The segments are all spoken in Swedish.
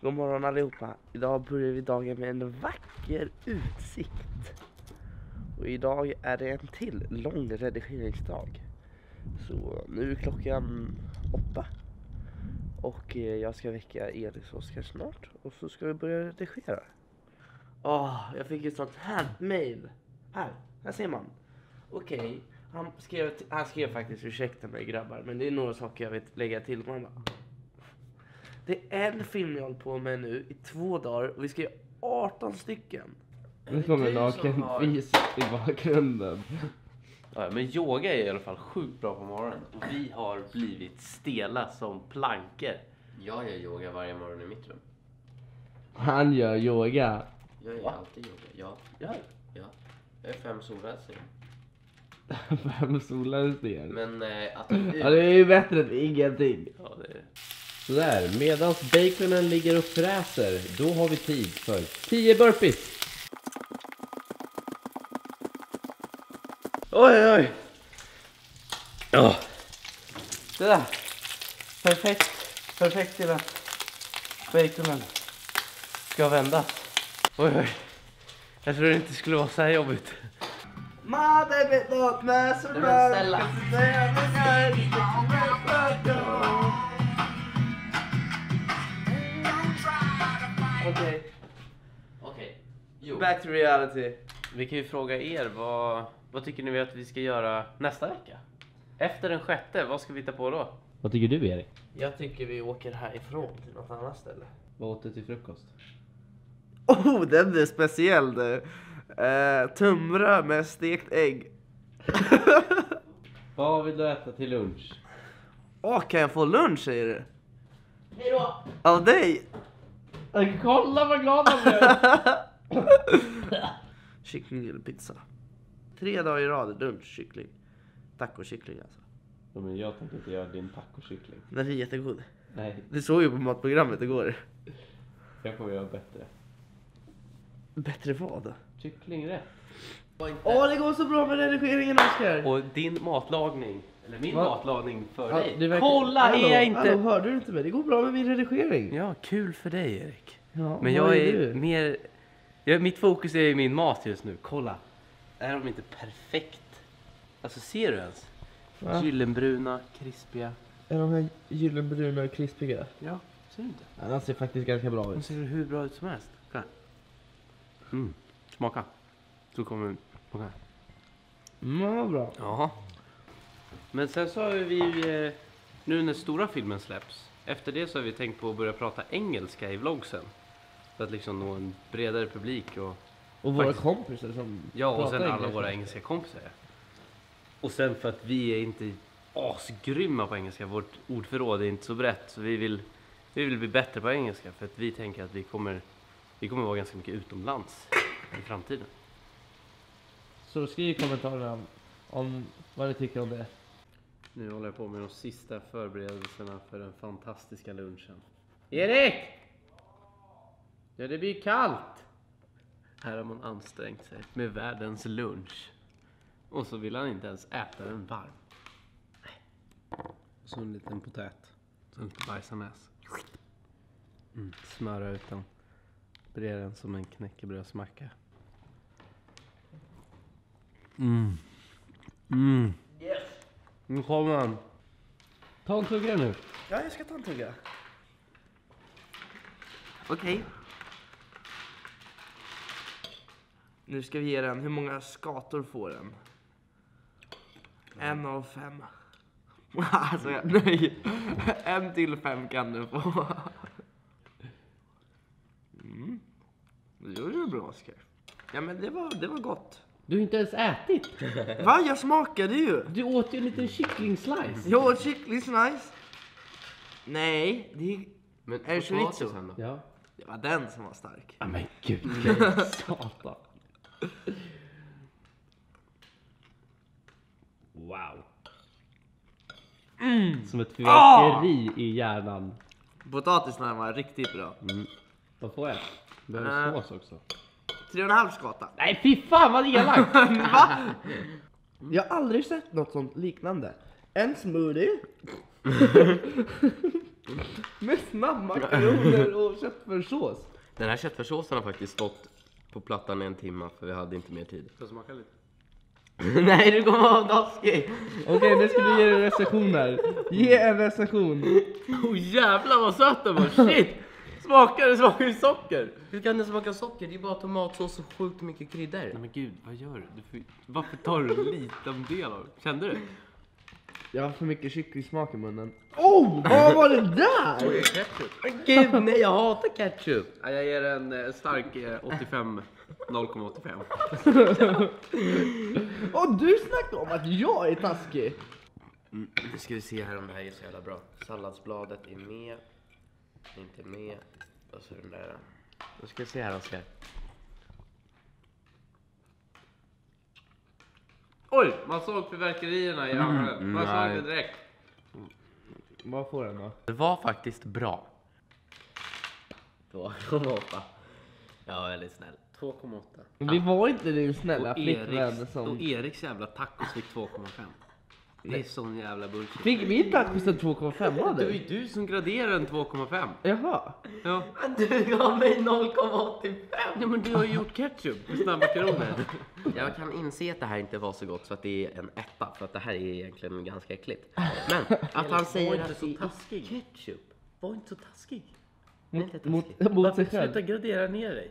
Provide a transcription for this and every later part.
God morgon allihopa. Idag börjar vi dagen med en vacker utsikt. Och idag är det en till lång redigeringsdag. Så nu är klockan åtta. Och eh, jag ska väcka Elis och Oskar snart. Och så ska vi börja redigera. Åh, jag fick ett sånt här mail. Här, här ser man. Okej, han, skrev, han skrev faktiskt ursäkta mig grabbar. Men det är några saker jag vill lägga till. Man bara, ah det är en film jag håller på med nu i två dagar och vi ska göra 18 stycken. Nu kommer du som naken har- fis i bakgrunden. Ja, men yoga är i alla fall sjukt bra på morgonen. Och vi har blivit stela som plankor. Jag gör yoga varje morgon i mitt rum. Han gör yoga. Jag gör Va? alltid yoga. Ja, Ja. ja. Jag är fem solrörelser. Fem ser. Men eh, att Ja, det är ju bättre än ingenting. Ja, det är... Sådär, medans baconen ligger och fräser, då har vi tid för 10 burpees. Oj, oj! Ja. Det där. Perfekt. Perfekt till att baconen ska vända. Oj, oj. Jag trodde det inte skulle vara så här jobbigt. Mother bit not mess Nej, Okej, Okej. Jo. back to reality. Vi kan ju fråga er, vad, vad tycker ni att vi ska göra nästa vecka? Efter den sjätte, vad ska vi hitta på då? Vad tycker du Erik? Jag tycker vi åker härifrån till något annat ställe. Vad åt du till frukost? Oh, den är speciell du. Eh, tunnbröd med stekt ägg. Vad vill du äta till lunch? Åh, kan jag få lunch säger du? Hejdå! Av dig? Kolla vad glad han blev! kyckling eller pizza? Tre dagar i rad lunch kyckling. Tacokyckling alltså. Ja, men jag tänker inte göra din tacokyckling. Den är jättegod. Nej, Det såg ju på matprogrammet igår. jag kommer göra bättre. Bättre vad? Kyckling rätt. Åh, det går så bra med redigeringen Oskar! Och din matlagning, eller min Va? matlagning för dig. verkar- Kolla, Hallå, är jag inte... Hallå, hörde du inte mig? Det går bra med min redigering. Ja, kul för dig Erik. Ja, Men jag är du? mer... Jag, mitt fokus är i min mat just nu. Kolla. Är de inte perfekt? Alltså ser du ens? Va? Gyllenbruna, krispiga. Är de här gyllenbruna och krispiga? Ja, ser du inte? Ja, den ser faktiskt ganska bra De ut. ser hur bra ut som helst. Kolla. Mm. Smaka. Så kommer smaka. Mm, vad bra. Ja. Men sen så har vi eh, nu när stora filmen släpps. Efter det så har vi tänkt på att börja prata engelska i vlogsen. För att liksom nå en bredare publik och Och våra Faktiskt. kompisar som Ja, och sen alla våra engelska kompisar. Och sen för att vi är inte asgrymma på engelska, vårt ordförråd är inte så brett, så vi vill, vi vill bli bättre på engelska för att vi tänker att vi kommer, vi kommer vara ganska mycket utomlands i framtiden. Så skriv i kommentarerna om, om vad ni tycker om det. Nu håller jag på med de sista förberedelserna för den fantastiska lunchen. Erik! Ja, det blir kallt! Här har man ansträngt sig med världens lunch. Och så vill han inte ens äta den varm. Och så en liten potät. Så inte bajsar näs. Mm, smöra ut den. Bre den som en knäckebrödsmacka. Mm. Mm. Nu kommer han. Ta en tugga nu. Ja, jag ska ta en tugga. Okej. Nu ska vi ge den, hur många skator får den? En av fem. alltså, jag- nej. En till fem kan den få. Mm. Det gjorde du bra, Oskar. Ja, men det var, det var gott. Du har inte ens ätit. Va? Jag smakade ju. Du åt ju en liten kycklingslice. Jag åt kyckling slice. Nej, det, Men Är chorizo? då? Ja. det var den som var stark. Ja men gud, satan. Wow. Som ett fyrverkeri i hjärnan. Potatisen var riktigt bra. Vad får jag? Behöver Äh. sås också. Tre och en halv skata. Nej fy fan vad elakt! Va? Jag har aldrig sett något sånt liknande. En smoothie. Med snabbmakaroner och köttfärssås. Den här köttfärssåsen har faktiskt stått på plattan i en timme för vi hade inte mer tid. Får jag smaka lite? Nej, du kommer vara taskig! Okej, nu ska du ge en recension här. Ge en recension. Oh jävlar vad söt den var, shit! Smakar det smakar ju socker! Hur kan det smaka socker? Det är bara tomatsås och sjukt mycket kryddor. Nej men gud, vad gör du? du får, varför tar du en liten del av det? Kände du? Jag har för mycket kycklingsmak i munnen. Oh, vad var det där? Ketchup. Gud, nej jag hatar ketchup! Ja, jag ger en eh, stark eh, 85, 0,85. Och du snackar om att jag är taskig. Mm, nu ska vi se här om det här är så jävla bra. Salladsbladet är med. Inte med. Och så den där. Nu ska vi se här Oskar. Oj, man såg fyrverkerierna i ögonen. Man nej. såg det direkt. Vad får den då? Det var faktiskt bra. 2,8. Jag var väldigt snäll. 2,8. Vi var inte din snälla Och flickvän och som... Eriks jävla tacos fick 2,5. Det är sån jävla bullshit. Fick min tacos en 2,5 Det var du? ju du som graderade en 2,5. Jaha. Ja. Du gav mig 0,85. ja, men du har ju gjort ketchup med snabbmakaroner. Jag kan inse att det här inte var så gott så att det är en etta. För att det här är egentligen ganska äckligt. Men att han säger inte att så det är taskig. ketchup. Var inte så taskig. Mot, taskigt. mot sig Varför sluta själv. gradera ner dig?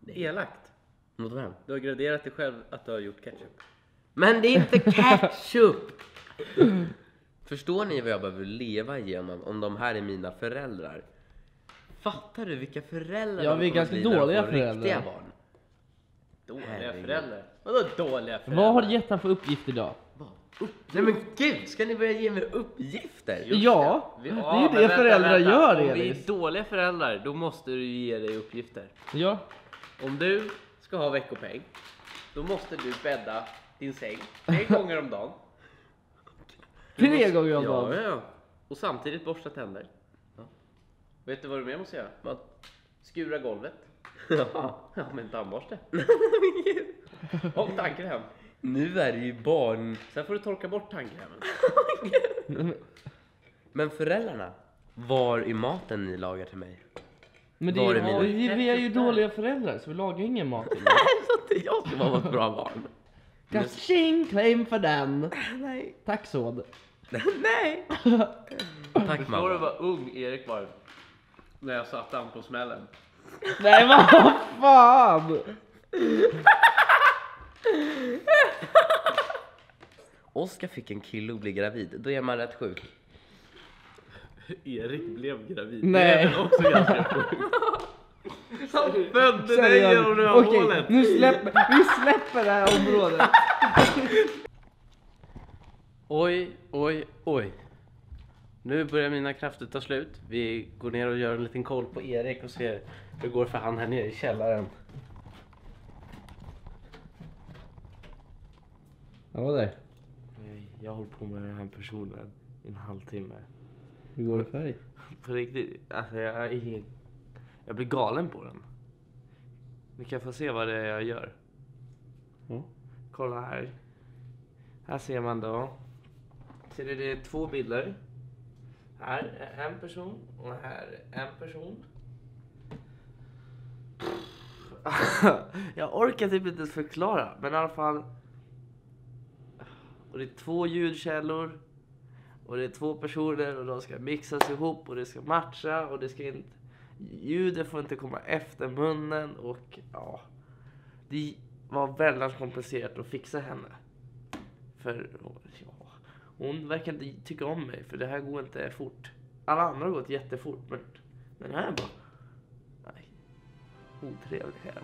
Det är elakt. Mot vem? Du har graderat dig själv att du har gjort ketchup. Men det är inte ketchup! Förstår ni vad jag behöver leva igenom om de här är mina föräldrar? Fattar du vilka föräldrar Ja, de vi är kommer ganska bli när de dåliga får föräldrar. Riktiga barn. Dåliga Herregud. föräldrar. Vadå dåliga föräldrar? Vad har du gett han för uppgift idag? Nej men gud, ska ni börja ge mig uppgifter? Ja, Vi- det ja, är ju men det vänta, föräldrar vänta. gör Om vi är Elis. dåliga föräldrar, då måste du ge dig uppgifter. Ja. Om du ska ha veckopeng, då måste du bädda din säng tre gånger om dagen. Tre gånger om Ja, dagen. ja, ja. Och samtidigt borsta tänder. Vet du vad du mer måste göra? Vad? Skura golvet. Ja. Ja, med en tandborste. Och tandkräm. Nu är det ju barn... Sen får du torka bort tandkrämen. Men föräldrarna, var är maten ni lagar till mig? Men det Var är, är mina? vi, vi är ju dåliga föräldrar så vi lagar ingen mat. Jag ska vara ett bra barn. Kaching, claim för den. Nej. Tack såd. Nej. Tack Förstår du mamma. vad ung Erik var? När jag satte han på smällen. Nej vad fan! Oskar fick en kille och blev gravid. Då är man rätt sjuk. Erik blev gravid. Nej. Det är väl också ganska sjukt. Han födde dig genom det här Okej, hålet. nu släpper vi släpper det här området. Oj, oj, oj. Nu börjar mina krafter ta slut. Vi går ner och gör en liten koll på Erik och ser hur det går för han här nere i källaren. Vad det? Jag har hållit på med den här personen i en halvtimme. Hur går det för dig? På riktigt, alltså jag är helt... Jag blir galen på den. Ni kan få se vad det är jag gör. Ja. Kolla här. Här ser man då. Ser du det är två bilder. Här är en person och här är en person. jag orkar typ inte ens förklara, men i alla fall. Och det är två ljudkällor. Och det är två personer och de ska mixas ihop och det ska matcha och det ska inte... Ljudet får inte komma efter munnen och ja. Det var väldigt komplicerat att fixa henne. För ja, hon verkar inte tycka om mig för det här går inte fort. Alla andra har gått jättefort men den här bara... Nej. Otrevlig här.